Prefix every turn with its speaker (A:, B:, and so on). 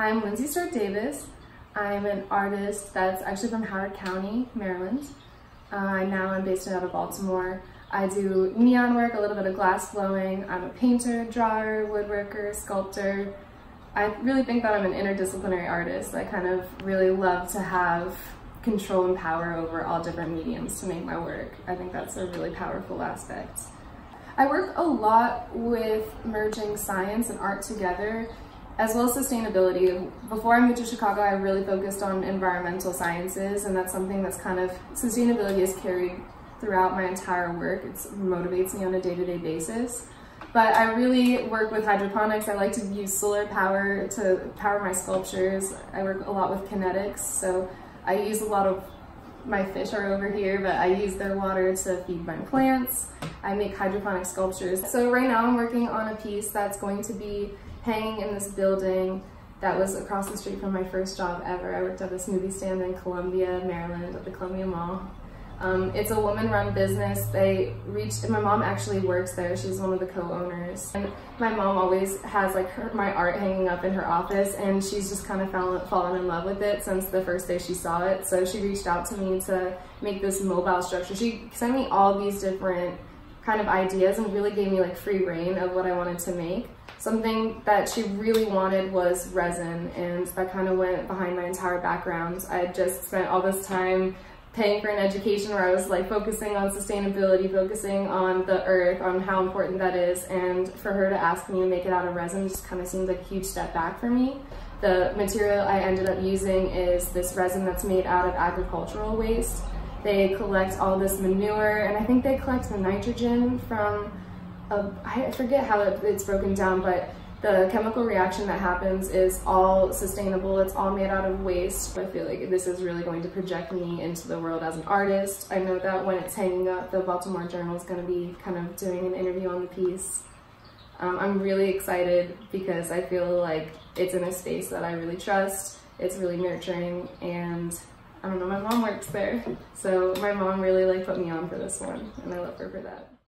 A: I'm Lindsay Stewart Davis. I'm an artist that's actually from Howard County, Maryland. Uh, now I'm based out of Baltimore. I do neon work, a little bit of glass blowing. I'm a painter, drawer, woodworker, sculptor. I really think that I'm an interdisciplinary artist. I kind of really love to have control and power over all different mediums to make my work. I think that's a really powerful aspect. I work a lot with merging science and art together as well as sustainability. Before I moved to Chicago, I really focused on environmental sciences, and that's something that's kind of, sustainability is carried throughout my entire work. It motivates me on a day-to-day -day basis. But I really work with hydroponics. I like to use solar power to power my sculptures. I work a lot with kinetics, so I use a lot of my fish are over here, but I use their water to feed my plants. I make hydroponic sculptures. So right now I'm working on a piece that's going to be hanging in this building that was across the street from my first job ever. I worked at a smoothie stand in Columbia, Maryland at the Columbia Mall. Um, it's a woman-run business. They reached, my mom actually works there. She's one of the co-owners. And my mom always has like her, my art hanging up in her office and she's just kind of fallen, fallen in love with it since the first day she saw it. So she reached out to me to make this mobile structure. She sent me all these different kind of ideas and really gave me like free reign of what I wanted to make. Something that she really wanted was resin and that kind of went behind my entire background. I just spent all this time paying for an education where I was like focusing on sustainability, focusing on the earth, on how important that is, and for her to ask me to make it out of resin just kind of seemed like a huge step back for me. The material I ended up using is this resin that's made out of agricultural waste. They collect all this manure, and I think they collect the nitrogen from, a, I forget how it's broken down, but the chemical reaction that happens is all sustainable, it's all made out of waste. I feel like this is really going to project me into the world as an artist. I know that when it's hanging up, the Baltimore Journal is going to be kind of doing an interview on the piece. Um, I'm really excited because I feel like it's in a space that I really trust, it's really nurturing, and I don't know, my mom works there. So my mom really like put me on for this one and I love her for that.